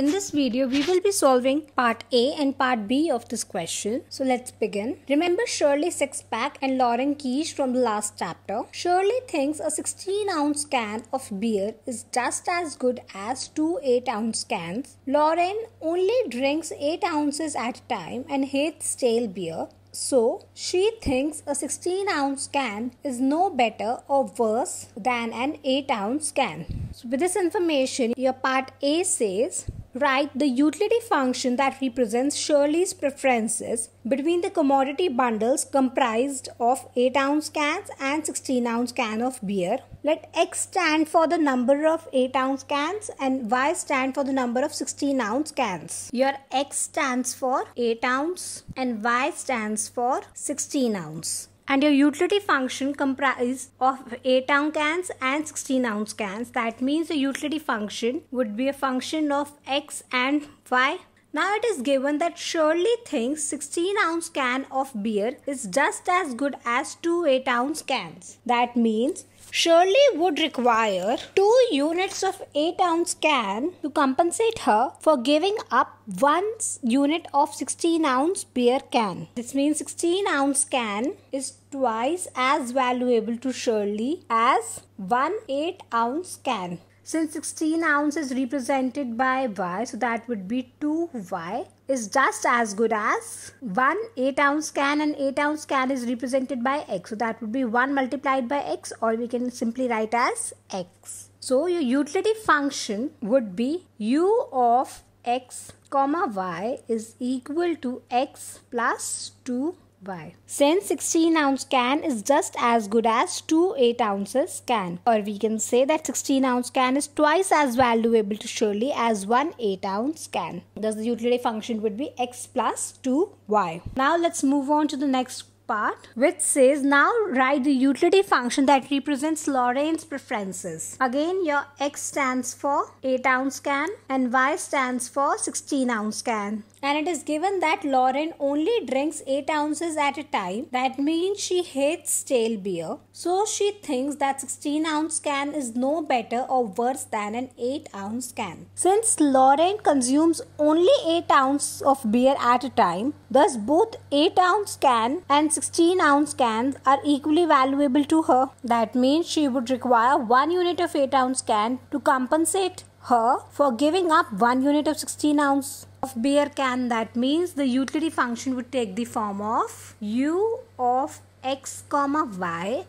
In this video, we will be solving part A and part B of this question. So let's begin. Remember Shirley Sixpack and Lauren Quiche from the last chapter? Shirley thinks a 16 ounce can of beer is just as good as two 8 ounce cans. Lauren only drinks 8 ounces at a time and hates stale beer. So, she thinks a 16 ounce can is no better or worse than an 8 ounce can. So, with this information, your part A says Write the utility function that represents Shirley's preferences between the commodity bundles comprised of 8 ounce cans and 16 ounce can of beer. Let X stand for the number of 8 ounce cans and Y stand for the number of 16 ounce cans. Your X stands for 8 ounce and Y stands for 16 ounce and your utility function comprises of 8 ounce cans and 16 ounce cans. That means the utility function would be a function of x and y. Now it is given that Shirley thinks 16 ounce can of beer is just as good as two 8 ounce cans. That means Shirley would require 2 units of 8 ounce can to compensate her for giving up 1 unit of 16 ounce beer can. This means 16 ounce can is twice as valuable to Shirley as 1 8 ounce can. Since 16 ounce is represented by Y, so that would be 2Y is just as good as 1 8 ounce can and 8 ounce can is represented by X. So that would be 1 multiplied by X or we can simply write as X. So your utility function would be U of X comma Y is equal to X plus 2 y. Since 16 ounce can is just as good as 2 8 ounces can. Or we can say that 16 ounce can is twice as valuable to Shirley as 1 8 ounce can. Thus the utility function would be x plus 2y. Now let's move on to the next part which says now write the utility function that represents Lauren's preferences. Again your X stands for 8 ounce can and Y stands for 16 ounce can and it is given that Lauren only drinks 8 ounces at a time. That means she hates stale beer. So she thinks that 16 ounce can is no better or worse than an 8 ounce can. Since Lauren consumes only 8 ounces of beer at a time, thus both 8 ounce can and 16 ounce cans are equally valuable to her. That means she would require 1 unit of 8 ounce can to compensate her for giving up 1 unit of 16 ounce of beer can that means the utility function would take the form of u of x comma y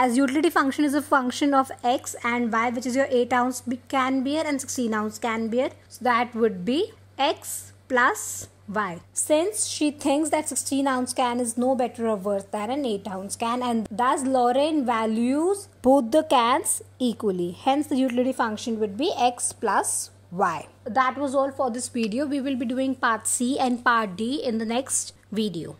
as utility function is a function of x and y which is your 8 ounce can beer and 16 ounce can beer so that would be x plus y since she thinks that 16 ounce can is no better or worse than an 8 ounce can and thus Lauren values both the cans equally hence the utility function would be x plus y. That was all for this video. We will be doing part C and part D in the next video.